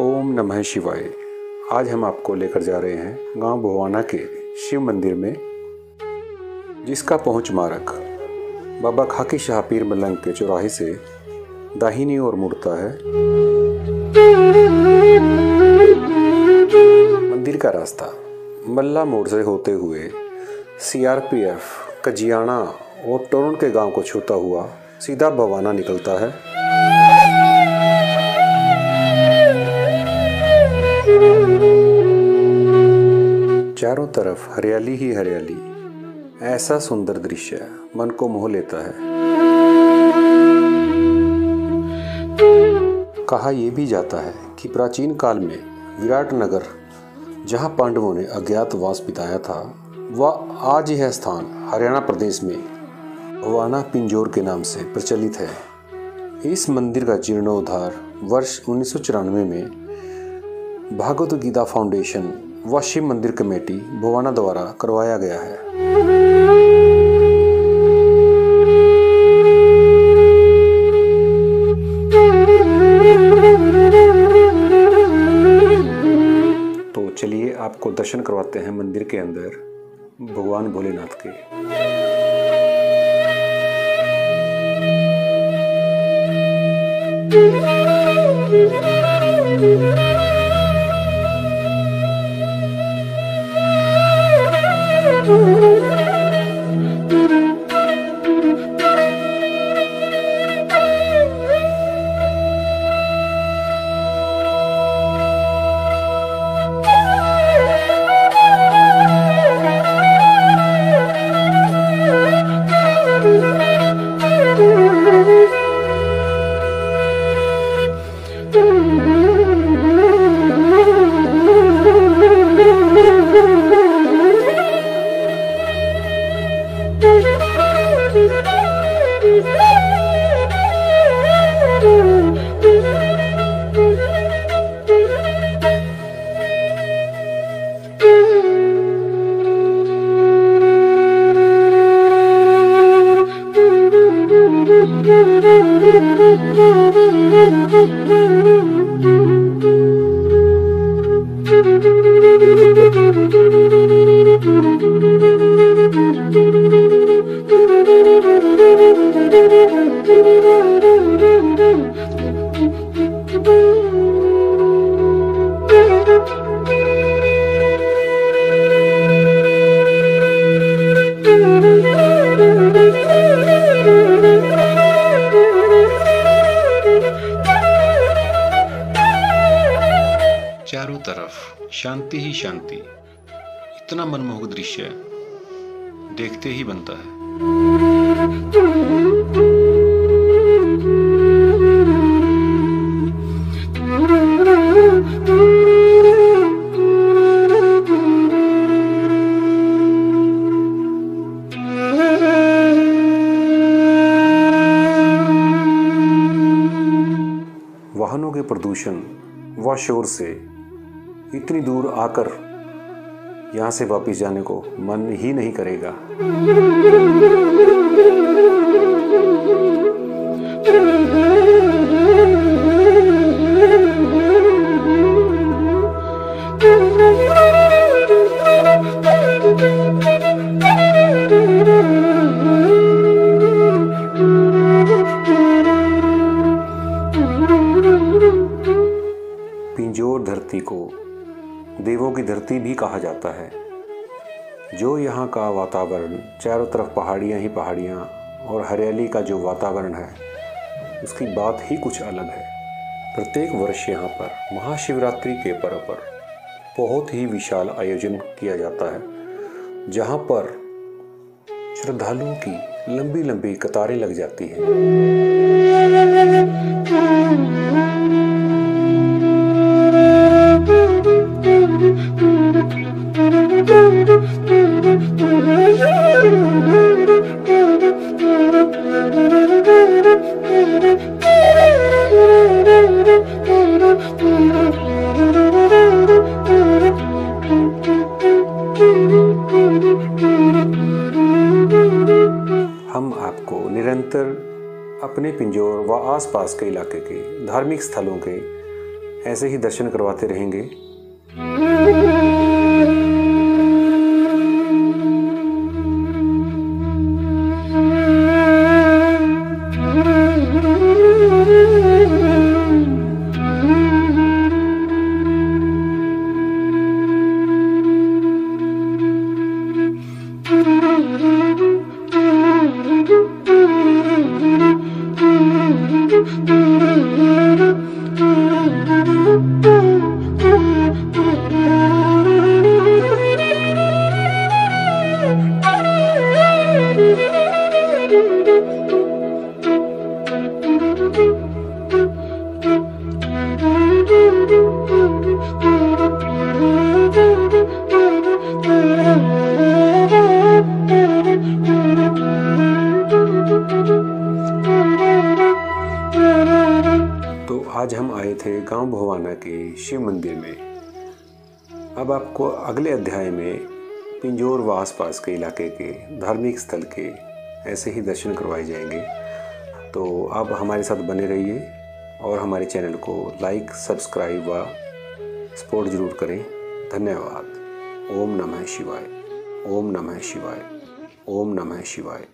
ओम नमः शिवाय। आज हम आपको लेकर जा रहे हैं गाँव भवाना के शिव मंदिर में, जिसका पहुँच मारक बाबा खाकी शाह पीर मलंग के चौराहे से दाहिनी ओर मुड़ता है। मंदिर का रास्ता मल्ला मोड़ से होते हुए सीआरपीएफ कजियाना और टोरन के गाँव को छूता हुआ सीधा भवाना निकलता है। चारों तरफ़ हरियाली ही हरियाली। ऐसा सुंदर दृश्य मन को मोह लेता है। कहा यह भी जाता है कि प्राचीन काल में विराट नगर, जहाँ पांडवों ने अज्ञातवास बिताया था, वह आज यह स्थान हरियाणा प्रदेश में वाना पिंजोर के नाम से प्रचलित है। इस मंदिर का जीर्णोद्धार वर्ष उन्नीस सौ चौरानवे में भागवत गीता फाउंडेशन व शिव मंदिर कमेटी भुवाना द्वारा करवाया गया है। तो चलिए आपको दर्शन करवाते हैं मंदिर के अंदर, भगवान भोलेनाथ के। Música चारों तरफ़ शांति ही शांति। इतना मनमोहक दृश्य देखते ही बनता है। वाहनों के प्रदूषण व शोर से इतनी दूर आकर यहाँ से वापस जाने को मन ही नहीं करेगा। पिंजोर धरती को देवों की धरती भी कहा जाता है। जो यहाँ का वातावरण, चारों तरफ़ पहाड़ियाँ ही पहाड़ियाँ और हरियाली का जो वातावरण है, उसकी बात ही कुछ अलग है। प्रत्येक वर्ष यहाँ पर महाशिवरात्रि के पर्व पर बहुत ही विशाल आयोजन किया जाता है, जहाँ पर श्रद्धालुओं की लंबी लंबी कतारें लग जाती हैं। अपने पिंजौर व आसपास के इलाके के धार्मिक स्थलों के ऐसे ही दर्शन करवाते रहेंगे। तो आज हम आए थे गाँव भवाना के शिव मंदिर में। अब आपको अगले अध्याय में पिंजोर व आसपास के इलाके के धार्मिक स्थल के ऐसे ही दर्शन करवाए जाएँगे। तो आप हमारे साथ बने रहिए और हमारे चैनल को लाइक, सब्सक्राइब व सपोर्ट ज़रूर करें। धन्यवाद। ओम नमः शिवाय। ओम नमः शिवाय। ओम नमः शिवाय।